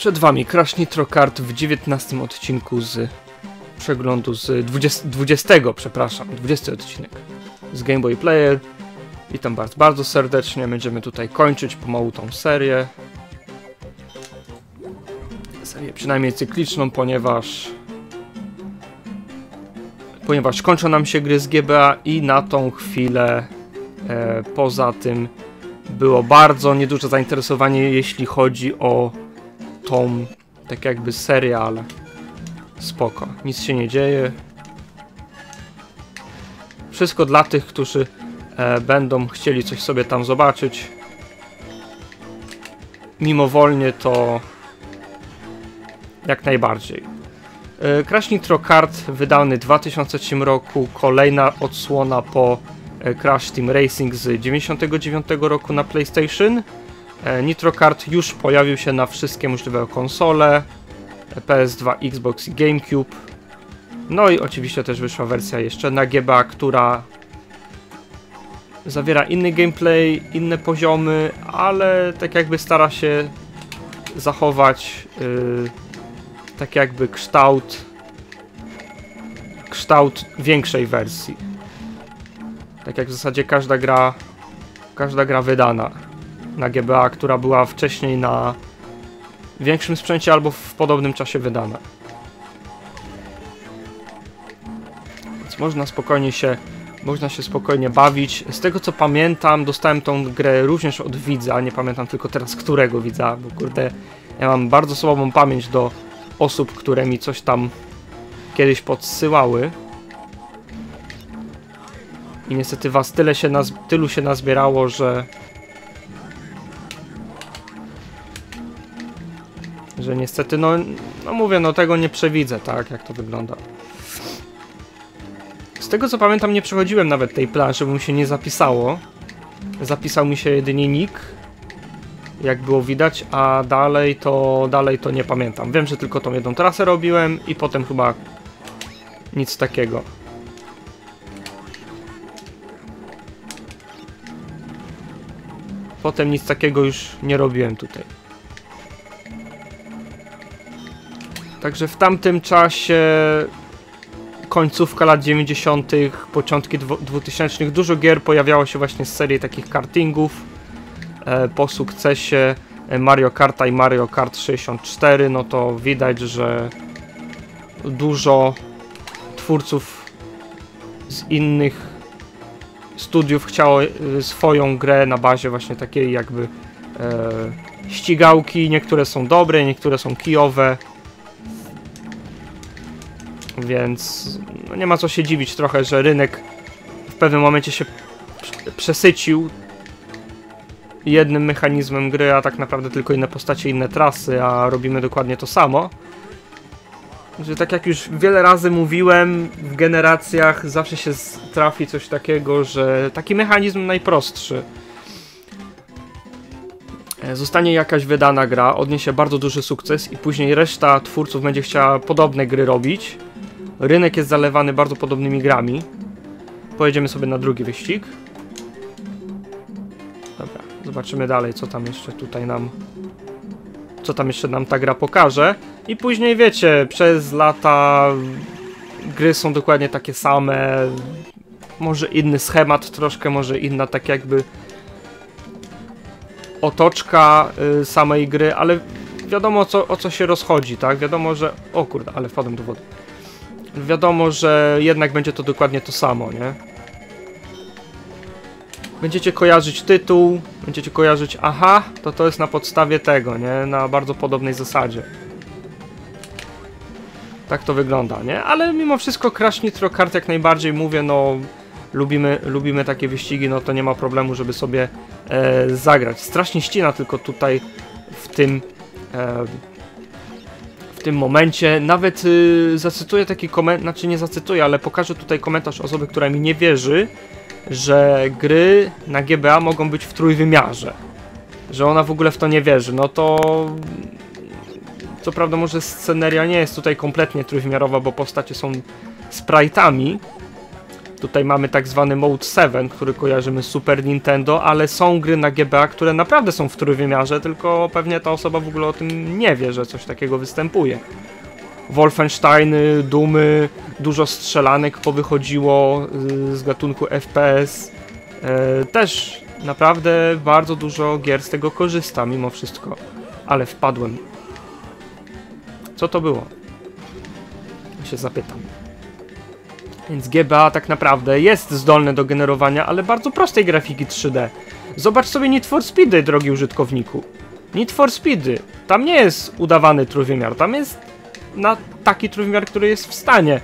Przed wami Crash Nitro Kart w 19 odcinku z przeglądu z 20, 20 przepraszam, 20 odcinek z Game Boy Player. Witam bardzo, bardzo serdecznie. Będziemy tutaj kończyć pomału tą serię. Serię przynajmniej cykliczną, ponieważ ponieważ kończą nam się gry z GBA i na tą chwilę e, poza tym było bardzo nieduże zainteresowanie, jeśli chodzi o tą, tak jakby serial. Spoko, nic się nie dzieje. Wszystko dla tych, którzy e, będą chcieli coś sobie tam zobaczyć. Mimowolnie to jak najbardziej. E, Crash Nitro Kart wydany w 2003 roku, kolejna odsłona po e, Crash Team Racing z 99 roku na PlayStation. E, Nitro Kart już pojawił się na wszystkie możliwe konsole, PS2, Xbox i GameCube. No i oczywiście też wyszła wersja jeszcze na GBA, która zawiera inny gameplay, inne poziomy, ale tak jakby stara się zachować yy, tak jakby kształt kształt większej wersji. Tak jak w zasadzie każda gra każda gra wydana na GBA, która była wcześniej na większym sprzęcie albo w podobnym czasie wydana. Więc można spokojnie się można się spokojnie bawić. Z tego co pamiętam, dostałem tą grę również od widza, nie pamiętam tylko teraz którego widza, bo kurde, ja mam bardzo słabą pamięć do osób, które mi coś tam kiedyś podsyłały. I niestety was tyle się tylu się nazbierało, że że niestety, no, no mówię, no tego nie przewidzę, tak, jak to wygląda. Z tego co pamiętam, nie przechodziłem nawet tej planszy, bo mi się nie zapisało. Zapisał mi się jedynie nick, jak było widać, a dalej to, dalej to nie pamiętam. Wiem, że tylko tą jedną trasę robiłem i potem chyba nic takiego. Potem nic takiego już nie robiłem tutaj. Także w tamtym czasie końcówka lat 90., początki 2000 dużo gier pojawiało się właśnie z serii takich kartingów. E, po sukcesie Mario Karta i Mario Kart 64, no to widać, że dużo twórców z innych studiów chciało e, swoją grę na bazie właśnie takiej jakby e, ścigałki. Niektóre są dobre, niektóre są kijowe. Więc no nie ma co się dziwić trochę, że rynek w pewnym momencie się przesycił jednym mechanizmem gry, a tak naprawdę tylko inne postacie, inne trasy, a robimy dokładnie to samo. Że tak jak już wiele razy mówiłem, w generacjach zawsze się trafi coś takiego, że taki mechanizm najprostszy. E, zostanie jakaś wydana gra, odniesie bardzo duży sukces i później reszta twórców będzie chciała podobne gry robić. Rynek jest zalewany bardzo podobnymi grami. Pojedziemy sobie na drugi wyścig. Dobra, zobaczymy dalej, co tam jeszcze tutaj nam... Co tam jeszcze nam ta gra pokaże. I później wiecie, przez lata gry są dokładnie takie same. Może inny schemat troszkę, może inna tak jakby otoczka y, samej gry, ale wiadomo o co, o co się rozchodzi, tak? Wiadomo, że... O kurde, ale wpadłem do wody. Wiadomo, że jednak będzie to dokładnie to samo, nie? Będziecie kojarzyć tytuł, będziecie kojarzyć, aha, to to jest na podstawie tego, nie? Na bardzo podobnej zasadzie. Tak to wygląda, nie? Ale mimo wszystko Crash Nitro Kart jak najbardziej mówię, no lubimy, lubimy takie wyścigi, no to nie ma problemu, żeby sobie e, zagrać. Strasznie ścina tylko tutaj w tym e, w tym momencie. Nawet y, zacytuję taki komentarz, znaczy nie zacytuję, ale pokażę tutaj komentarz osoby, która mi nie wierzy, że gry na GBA mogą być w trójwymiarze. Że ona w ogóle w to nie wierzy. No to... Co prawda może sceneria nie jest tutaj kompletnie trójwymiarowa, bo postacie są sprite'ami, Tutaj mamy tak zwany Mode 7, który kojarzymy z Super Nintendo, ale są gry na GBA, które naprawdę są w trójwymiarze, tylko pewnie ta osoba w ogóle o tym nie wie, że coś takiego występuje. Wolfensteiny, Dumy, dużo strzelanek powychodziło y, z gatunku FPS. E, też naprawdę bardzo dużo gier z tego korzysta mimo wszystko. Ale wpadłem. Co to było? się zapytam. Więc GBA tak naprawdę jest zdolne do generowania, ale bardzo prostej grafiki 3D. Zobacz sobie Need for Speedy, drogi użytkowniku. Need for Speedy. Tam nie jest udawany trójwymiar, tam jest na taki trójwymiar, który jest w stanie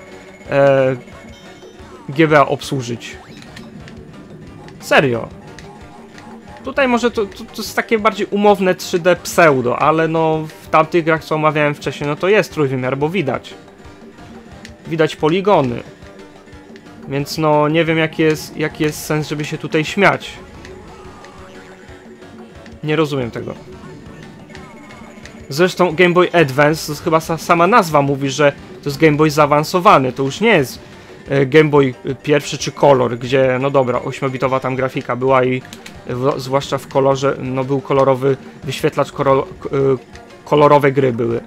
e, GBA obsłużyć. Serio. Tutaj może to, to, to, jest takie bardziej umowne 3D pseudo, ale no w tamtych grach, co omawiałem wcześniej, no to jest trójwymiar, bo widać. Widać poligony. Więc no nie wiem jaki jest, jaki jest sens, żeby się tutaj śmiać. Nie rozumiem tego. Zresztą Game Boy Advance, to chyba sama nazwa mówi, że to jest Game Boy zaawansowany, to już nie jest e, Game Boy pierwszy czy kolor, gdzie no dobra, 8-bitowa tam grafika była i w, zwłaszcza w kolorze, no był kolorowy wyświetlacz e, kolorowe gry były.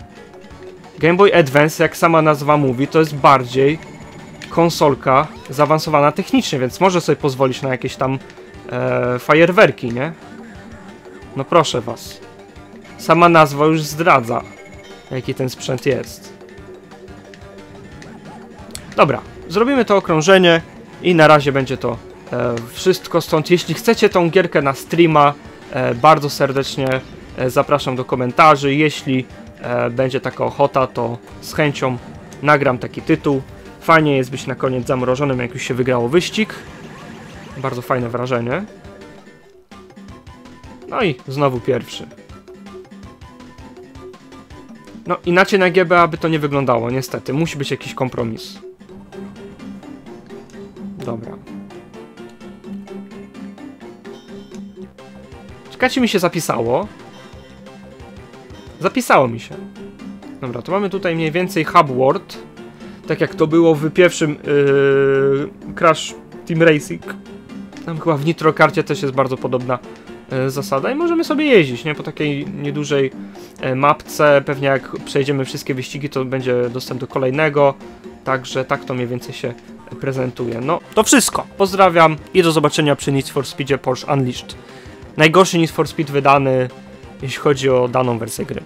Game Boy Advance, jak sama nazwa mówi, to jest bardziej konsolka zaawansowana technicznie, więc może sobie pozwolić na jakieś tam e, fajerwerki, nie? No proszę was. Sama nazwa już zdradza, jaki ten sprzęt jest. Dobra, zrobimy to okrążenie i na razie będzie to e, wszystko stąd. Jeśli chcecie tą gierkę na streama, e, bardzo serdecznie e, zapraszam do komentarzy. Jeśli e, będzie taka ochota, to z chęcią nagram taki tytuł. Fajnie jest być na koniec zamrożonym, jak już się wygrało wyścig. Bardzo fajne wrażenie. No i znowu pierwszy. No inaczej na GBA by to nie wyglądało, niestety. Musi być jakiś kompromis. Dobra. Czekajcie, mi się zapisało. Zapisało mi się. Dobra, to mamy tutaj mniej więcej hub world. Tak jak to było w pierwszym yy, Crash Team Racing. Tam chyba w Nitrokarcie też jest bardzo podobna yy, zasada i możemy sobie jeździć, nie? Po takiej niedużej yy, mapce. Pewnie jak przejdziemy wszystkie wyścigi, to będzie dostęp do kolejnego. Także tak to mniej więcej się prezentuje. No, to wszystko. Pozdrawiam i do zobaczenia przy Need for Speedzie Porsche Unleashed. Najgorszy Need for Speed wydany, jeśli chodzi o daną wersję gry.